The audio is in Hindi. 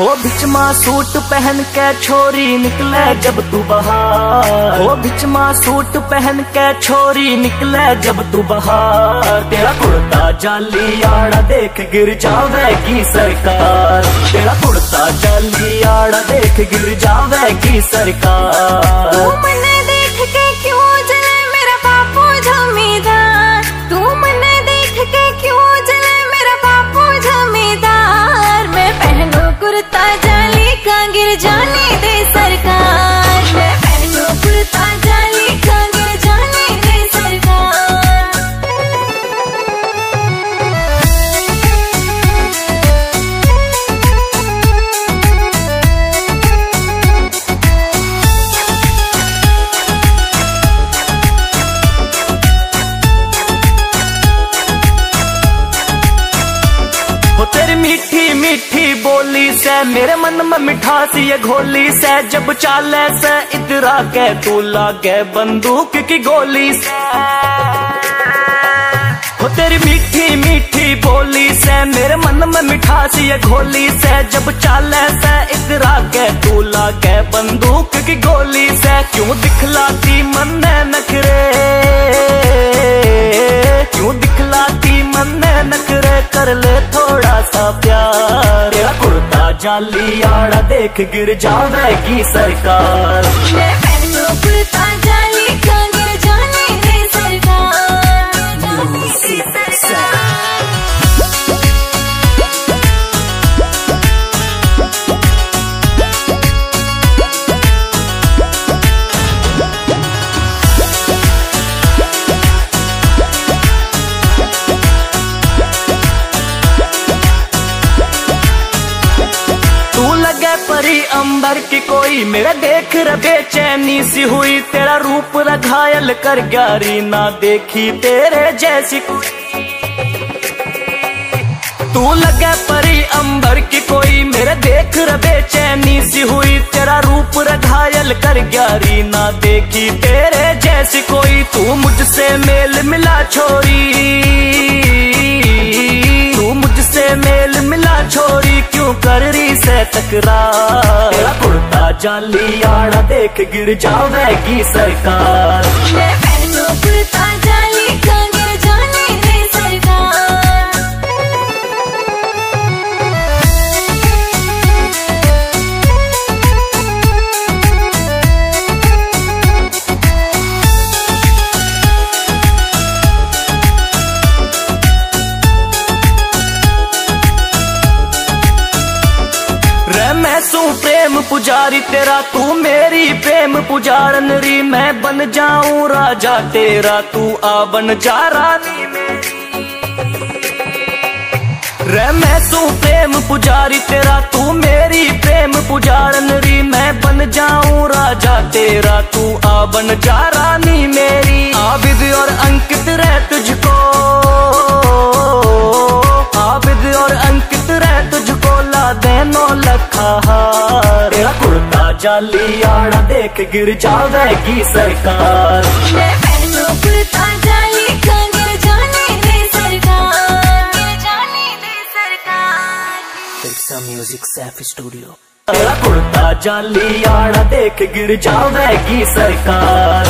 हो बिचमा सूट पहन के छोरी निकले जब तू बहार। हो बिचमा सूट पहन के छोरी निकले जब तू बहार। तेरा कुर्ता जाली आड़ा देख गिर जावेगी सरकार। तेरा कुर्ता जाली आड़ा देख गिर जावेगी सरकार। जाने बोली से, मेरे मन में मिठासी ये घोली से। जब चाले से इतरा के तू लागे बंदूक की गोली से। हो तेरी मीठी मीठी बोली से, मेरे मन में मिठासी ये घोली से। जब चाले से इतरा के तू लागे बंदूक की गोली से। क्यों दिखलाती मन नखरे? क्यों दिखलाती मन नखरे? कर ले थोड़ा सा प्यार। जाली आड़ा देख गिर जावेगी सरकार। परी अंबर की कोई मेरा देख र बेचैनी सी हुई तेरा रूप र घायल कर ग्यारी, ना देखी तेरे जैसी तू लगे परी अंबर की कोई मेरे देख र बेचैनी सी हुई तेरा रूप र घायल कर ग्यारी, ना देखी तेरे जैसी कोई। तू मुझसे मेल मिला छोरी, तू मुझसे मेल मिला छोरी, क्यों कर रही से तकरार कुर्ता जाली आड़ा देख गिर जावेगी सरकार। प्रेम पुजारी, तेरा तू मेरी प्रेम पुजारन री मैं बन जाऊँ राजा, तेरा तू आ बन जा रानी मेरी। रे मैं तू प्रेम पुजारी, तेरा तू मेरी प्रेम पुजारन री मैं बन जाऊँ राजा, तेरा तू आ बन जा रानी मेरी। जाली आड़ा देख गिर जावेगी सरकार। मैं पहनू कुर्ता जाली का गिर जाने दे सरकार। गिर जाने दे सरकार। म्यूज़िक सैफ स्टूडियो कुर्ता जाली आड़ा देख गिर जावेगी सरकार।